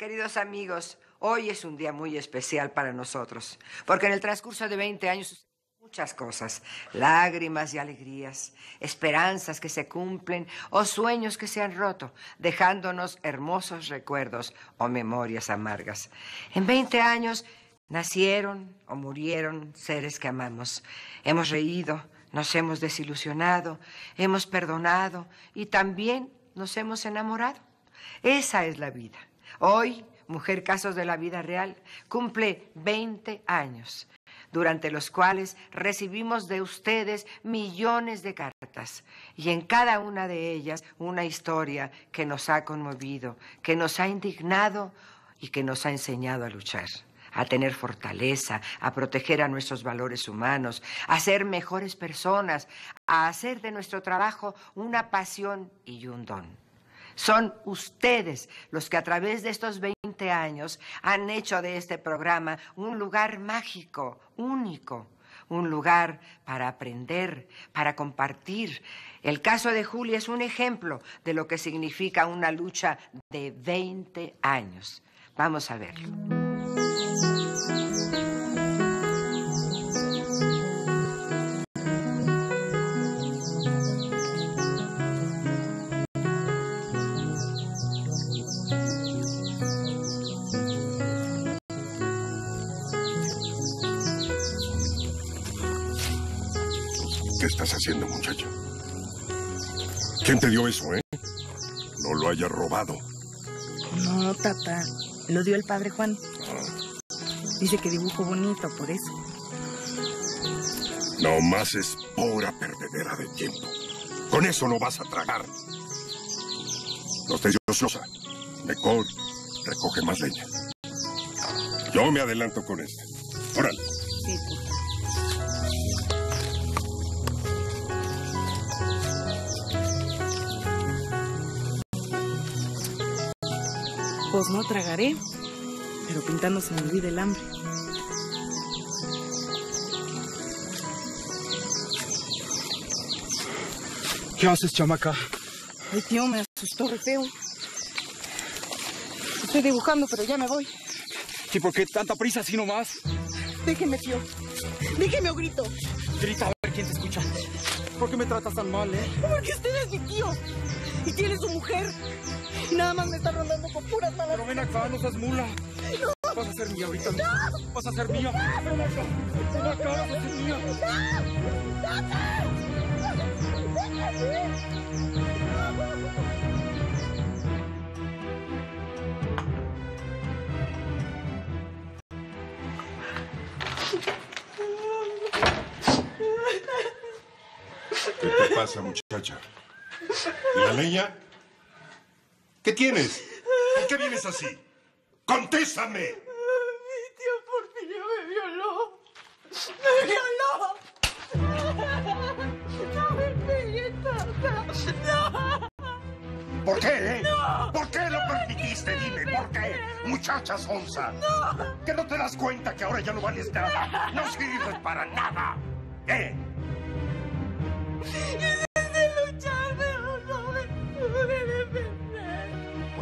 queridos amigos, hoy es un día muy especial para nosotros, porque en el transcurso de 20 años muchas cosas, lágrimas y alegrías, esperanzas que se cumplen o sueños que se han roto, dejándonos hermosos recuerdos o memorias amargas. En 20 años nacieron o murieron seres que amamos. Hemos reído, nos hemos desilusionado, hemos perdonado y también nos hemos enamorado. Esa es la vida. Hoy, Mujer Casos de la Vida Real cumple 20 años, durante los cuales recibimos de ustedes millones de cartas y en cada una de ellas una historia que nos ha conmovido, que nos ha indignado y que nos ha enseñado a luchar a tener fortaleza, a proteger a nuestros valores humanos, a ser mejores personas, a hacer de nuestro trabajo una pasión y un don. Son ustedes los que a través de estos 20 años han hecho de este programa un lugar mágico, único, un lugar para aprender, para compartir. El caso de Julia es un ejemplo de lo que significa una lucha de 20 años. Vamos a verlo. Estás haciendo, muchacho? ¿Quién te dio eso, eh? No lo haya robado. No, tata. Lo dio el padre Juan. Dice que dibujo bonito, por eso. No más es pura perdedera de tiempo. Con eso no vas a tragar. No estés ociosa. Mejor recoge más leña. Yo me adelanto con este. Órale. Pues no tragaré, pero pintando se me olvida el hambre. ¿Qué haces, chamaca? Ay, tío, me asustó re feo. Estoy dibujando, pero ya me voy. ¿Y por qué tanta prisa así nomás? Déjeme, tío. Déjeme o grito. Grita a ver quién te escucha. ¿Por qué me tratas tan mal, eh? Porque usted es mi tío. Y tiene su mujer. Y nada más me está rondando con puras malas. Pero ven acá, no seas mula. Vas a ser mía ahorita. Vas a ser mía. Ven acá. Ven acá, vas a ser mía. ¿Qué te pasa, muchacha? ¿Y la leña? ¿Qué tienes? ¿Por qué vienes así? ¡Contéstame! Mi tío Porfirio me violó. ¡Me violó! ¡No me pegué, tata! ¡No! ¿Por qué, eh? ¿Por qué lo permitiste? Dime, ¿por qué? Muchacha sonsa. ¿Que no te das cuenta que ahora ya no vales nada? No sirves para nada. ¿Eh?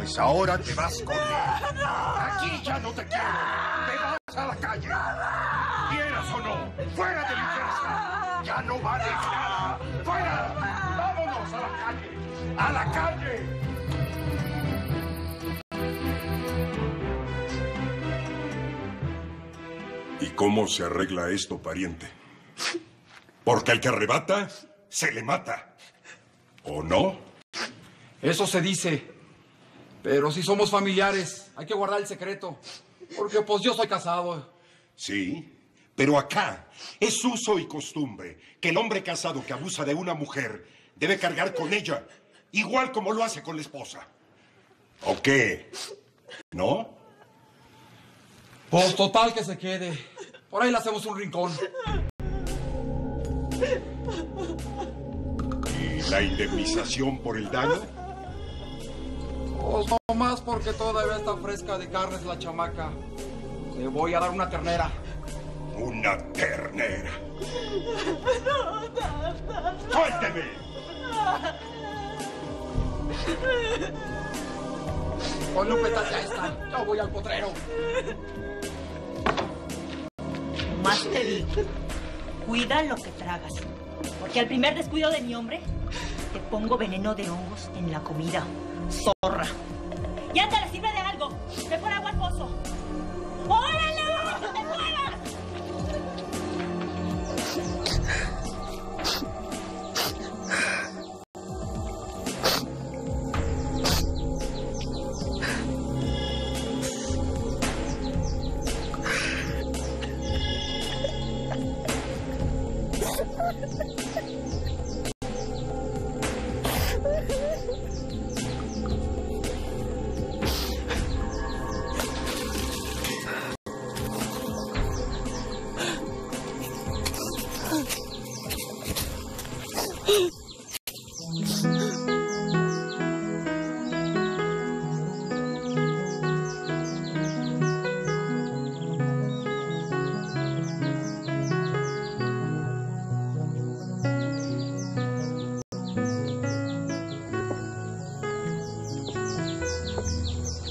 Pues ahora te vas con él. Aquí ya no te quiero. Te vas a la calle. Quieras o no, fuera de mi casa. Ya no vales nada. ¡Fuera! ¡Vámonos a la calle! ¡A la calle! ¿Y cómo se arregla esto, pariente? Porque al que arrebata, se le mata. ¿O no? Eso se dice. Pero si somos familiares, hay que guardar el secreto. Porque pues yo soy casado. Sí, pero acá es uso y costumbre que el hombre casado que abusa de una mujer debe cargar con ella, igual como lo hace con la esposa. ¿O qué? ¿No? Pues total que se quede. Por ahí le hacemos un rincón. ¿Y la indemnización por el daño? Pues no más porque todavía está fresca de carnes la chamaca. Le voy a dar una ternera. Una ternera. ¡Suélteme! Con Lupetas ya está. Yo voy al potrero. Más te digo, cuida lo que tragas. Porque al primer descuido de mi hombre, te pongo veneno de hongos en la comida. Zorra. ¡Ya te la sirve de algo! ¡Ve por agua al pozo! ¡Órale!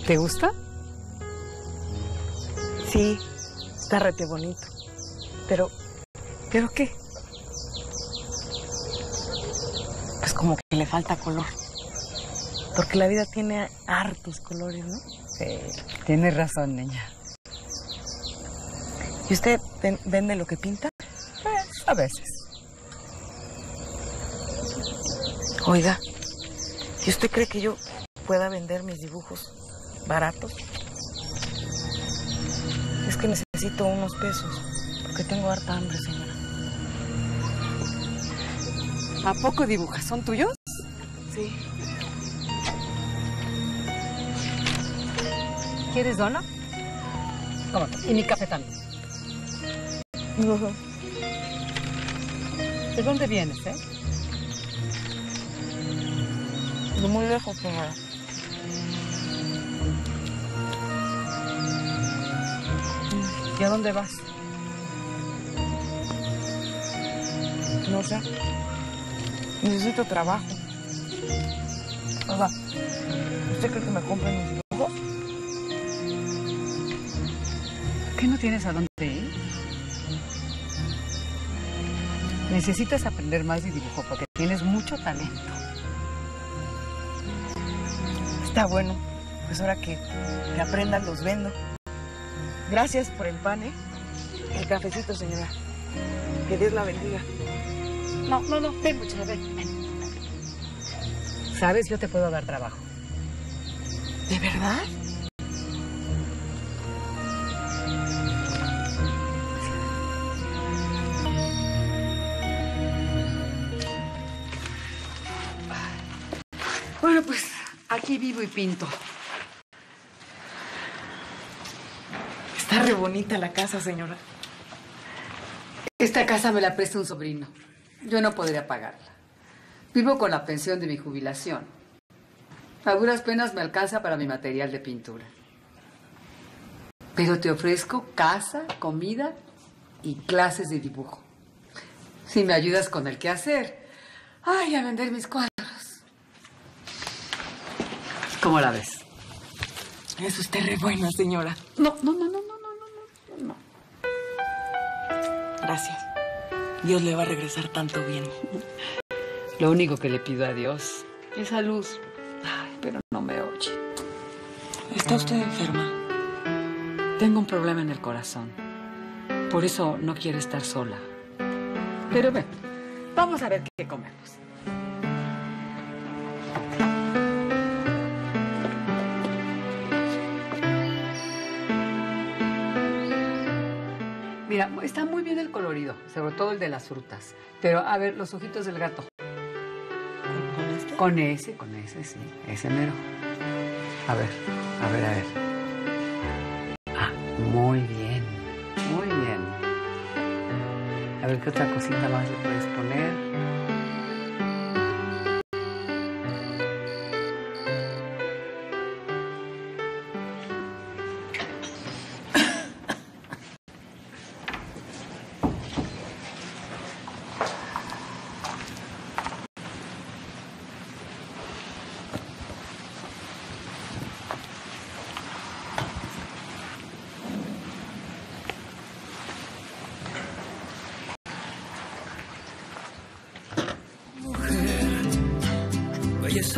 ¿Te gusta? Sí, está rete bonito. Pero, ¿pero qué? Pues como que le falta color. Porque la vida tiene hartos colores, ¿no? Sí, tienes razón, niña. ¿Y usted ven- vende lo que pinta? Pues, a veces. Oiga, ¿y usted cree que yo pueda vender mis dibujos baratos? Es que necesito unos pesos, porque tengo harta hambre, señora. ¿A poco dibujas? ¿Son tuyos? Sí. ¿Quieres dona? Tómate. Y mi café también. ¿De dónde vienes, eh? De muy lejos, señora. ¿Y a dónde vas? No sé. Necesito trabajo. Oiga, ¿usted cree que me compren mis dibujos? ¿Qué no tienes a dónde ir? Necesitas aprender más de dibujo porque tienes mucho talento. Está bueno. Pues ahora que, que aprendan, los vendo. Gracias por el pan, ¿eh? El cafecito, señora. Que Dios la bendiga. No, no, no. Ven, muchacha, ven, ven. Sabes, yo te puedo dar trabajo. ¿De verdad? Bueno, pues aquí vivo y pinto. Está re bonita la casa, señora. Esta casa me la presta un sobrino. Yo no podría pagarla. Vivo con la pensión de mi jubilación. A duras penas me alcanza para mi material de pintura. Pero te ofrezco casa, comida y clases de dibujo. Si me ayudas con el quehacer. Ay, a vender mis cuadros. ¿Cómo la ves? Es usted re buena, señora. No, no, no, no, no. Gracias. Dios le va a regresar tanto bien. Lo único que le pido a Dios es a luz. Ay, pero no me oye. ¿Está usted enferma? Tengo un problema en el corazón. Por eso no quiero estar sola. Pero ven, vamos a ver qué comemos. Está muy bien el colorido, sobre todo el de las frutas. Pero a ver, los ojitos del gato. ¿Con este? Con ese, con ese, sí, ese mero. A ver, a ver, a ver. Ah, muy bien, muy bien. A ver qué otra cosita más le puedes poner.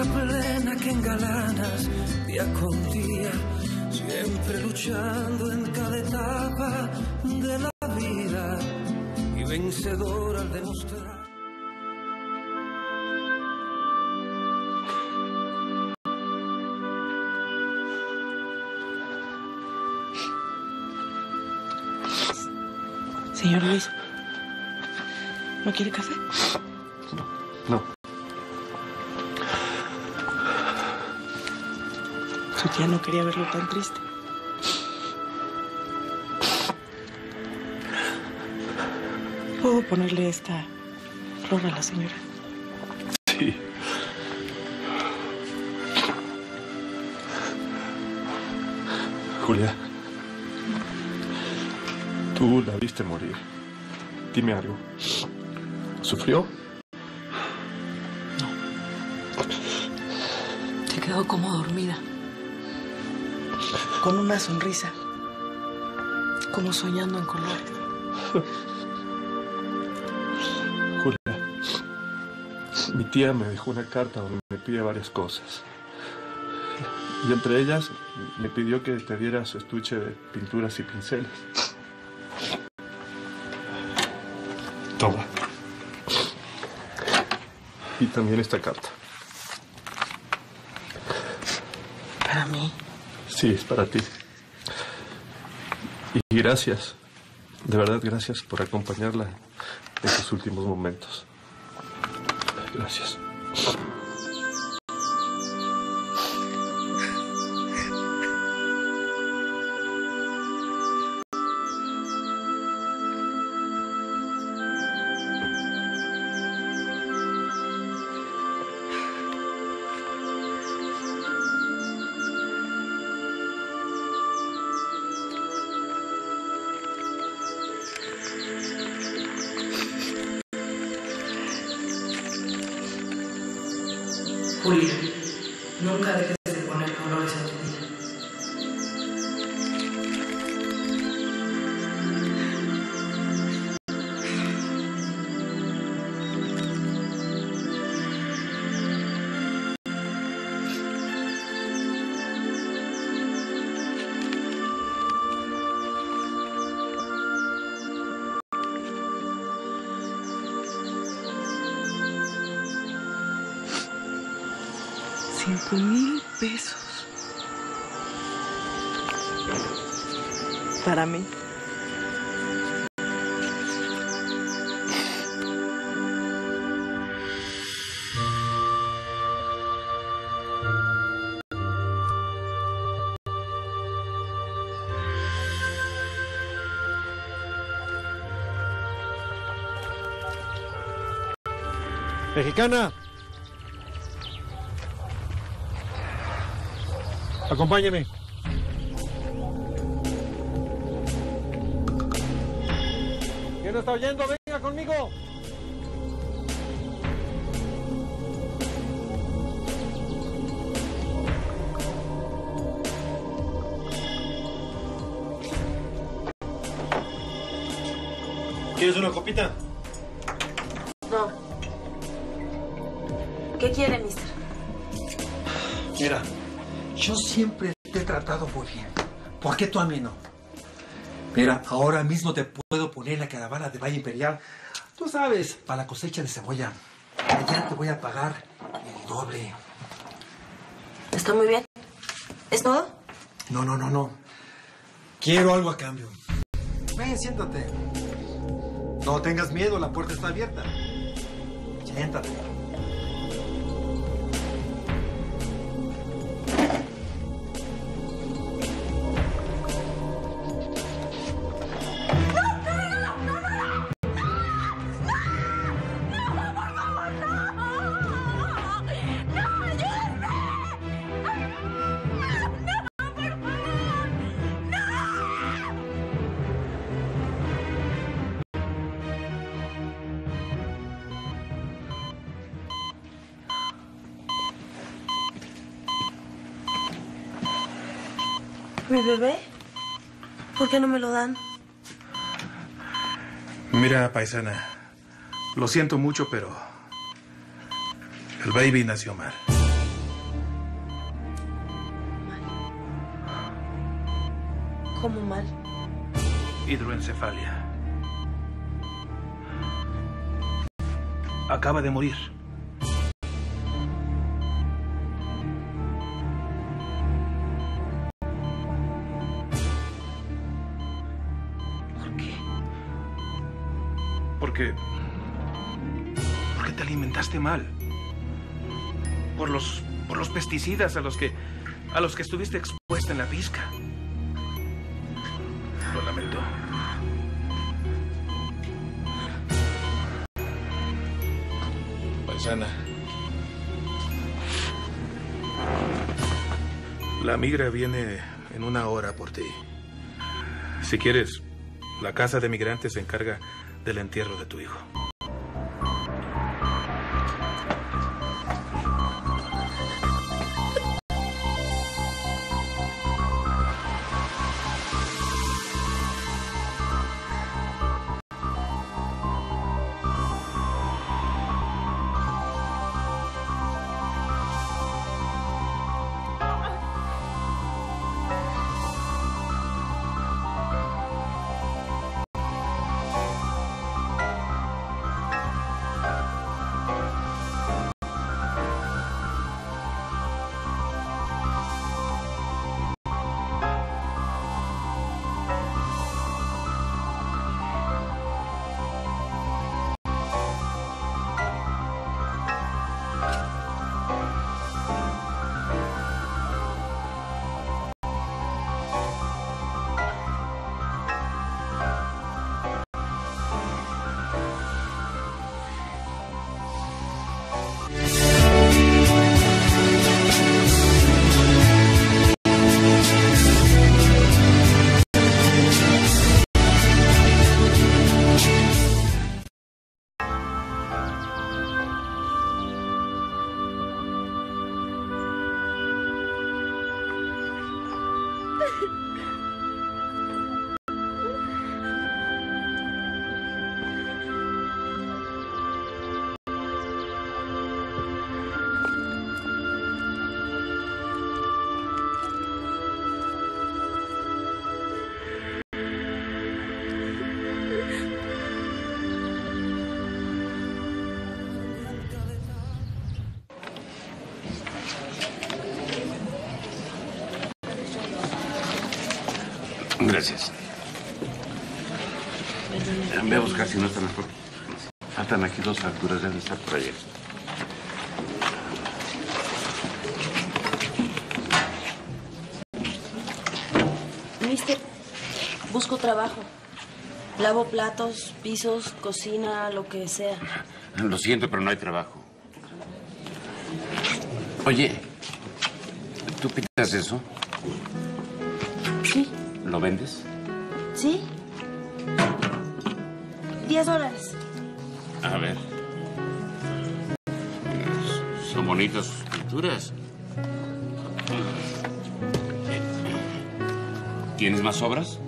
Plena que engalanas día con día, siempre luchando en cada etapa de la vida y vencedor al demostrar. Señor Luis, ¿no quiere café? No. Su tía no quería verlo tan triste. ¿Puedo ponerle esta flor a la señora? Sí. Julia, tú la viste morir. Dime algo. ¿Sufrió? Se quedó como dormida. Con una sonrisa. Como soñando en colores. Julia, mi tía me dejó una carta donde me pide varias cosas. Y entre ellas me pidió que te diera su estuche de pinturas y pinceles. Toma. Y también esta carta. Para mí. Sí, es para ti. Y gracias. De verdad, gracias por acompañarla en sus últimos momentos. Gracias. Cinco mil pesos. Para mí. Mexicana. Acompáñeme. ¿Quién está oyendo? Venga conmigo. ¿Quieres una copita? Siempre te he tratado muy bien. ¿Por qué tú a mí no? Mira, ahora mismo te puedo poner la caravana de Valle Imperial. Tú sabes, para la cosecha de cebolla. Allá te voy a pagar el doble. Está muy bien. ¿Es todo? No, no, no, no. Quiero algo a cambio. Ven, siéntate. No tengas miedo, la puerta está abierta. Siéntate. ¿Mi bebé? ¿Por qué no me lo dan? Mira, paisana, lo siento mucho, pero el baby nació mal. ¿Cómo mal? Hidroencefalia. Acaba de morir. Porque. Porque te alimentaste mal. Por los. por los pesticidas a los que. a los que estuviste expuesta en la pizca. Lo lamento. Paisana, La migra viene en una hora por ti. Si quieres, la casa de migrantes se encarga del entierro de tu hijo. Gracias. Ve a buscar si no están mejor. Faltan aquí dos facturas, deben estar por allá. Mister, busco trabajo. Lavo platos, pisos, cocina, lo que sea. Lo siento, pero no hay trabajo. Oye, ¿tú pintas eso? ¿Lo vendes? sí. Diez dólares. A ver. Son bonitas sus pinturas. ¿Tienes más obras?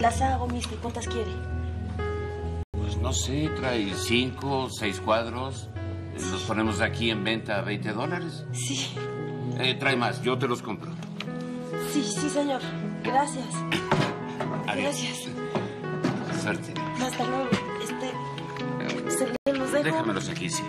Las hago, mister. ¿Cuántas quiere? Pues no sé, trae cinco, seis cuadros. Los ponemos aquí en venta a 20 dólares. Sí. Eh, trae más, yo te los compro. Sí, sí, señor. Gracias. Adiós. Gracias. Suerte. Hasta luego. Este. Se los dejo. Déjamelos aquí, sí.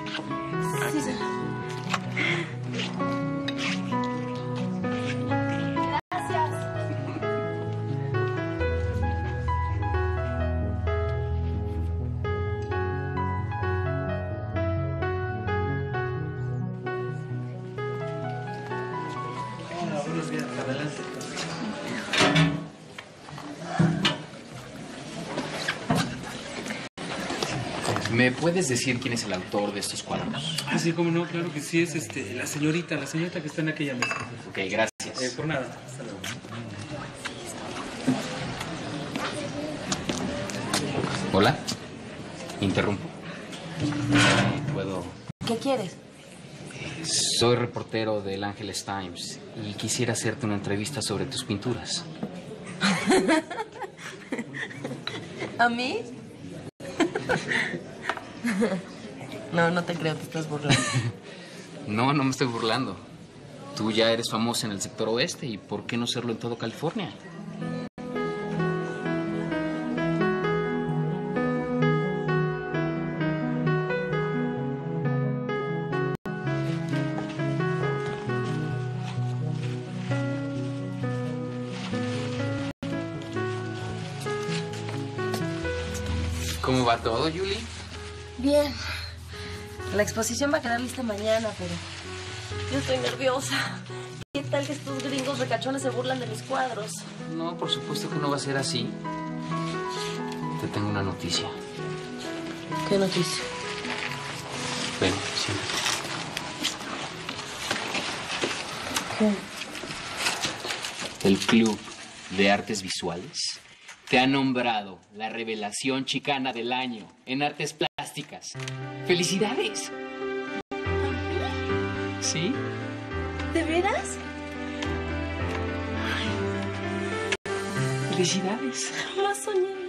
¿Me puedes decir quién es el autor de estos cuadros? Ah, sí, cómo no, claro que sí, es este, la señorita, la señorita que está en aquella mesa. Ok, gracias. Eh, por nada. Hasta luego. Hola. Interrumpo. Puedo. ¿Qué quieres? Soy reportero del Angeles Times y quisiera hacerte una entrevista sobre tus pinturas. ¿A mí? no, no te creo, te estás burlando. no, no me estoy burlando. Tú ya eres famosa en el sector oeste y ¿por qué no serlo en todo California? ¿Cómo va todo, Julie? Bien. La exposición va a quedar lista mañana, pero yo estoy nerviosa. ¿Qué tal que estos gringos recachones se burlan de mis cuadros? No, por supuesto que no va a ser así. Te tengo una noticia. ¿Qué noticia? Ven, siéntate. ¿Qué? El Club de Artes Visuales te ha nombrado la revelación chicana del año en artes plásticas. ¡Felicidades! ¿Sí? ¿De veras? ¡Felicidades! Jamás soñé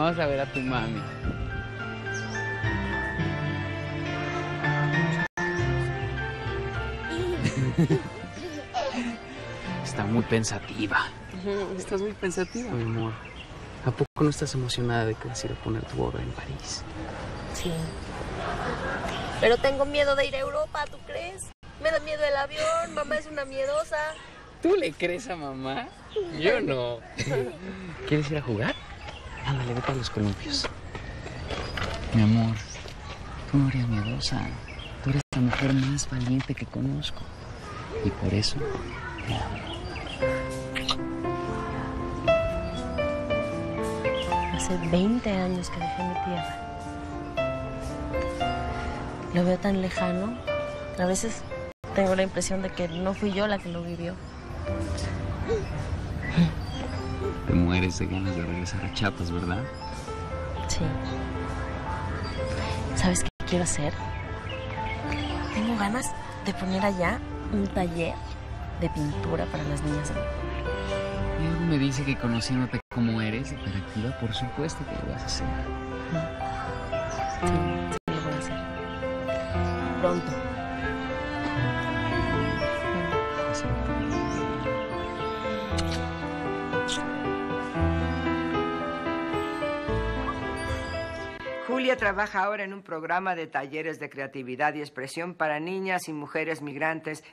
vamos a ver a tu mami. Está muy pensativa. Estás muy pensativa. Mi amor, ¿a poco no estás emocionada de que vas a ir a poner tu obra en París? Sí. Pero tengo miedo de ir a Europa, ¿tú crees? Me da miedo el avión, mamá es una miedosa. ¿Tú le crees a mamá? Yo no. ¿Quieres ir a jugar? Ándale, vete a los columpios. Mi amor, tú no eres miedosa. Tú eres la mujer más valiente que conozco. Y por eso te amo. Hace 20 años que dejé mi tierra. Lo veo tan lejano. A veces tengo la impresión de que no fui yo la que lo vivió. Te mueres de ganas de regresar a Chiapas, ¿verdad? Sí. ¿Sabes qué quiero hacer? Tengo ganas de poner allá un taller de pintura para las niñas algo me dice que conociéndote como eres, hiperactiva, por supuesto que lo vas a hacer. Sí, sí lo voy a hacer. Pronto. Julia trabaja ahora en un programa de talleres de creatividad y expresión para niñas y mujeres migrantes